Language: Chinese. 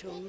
穷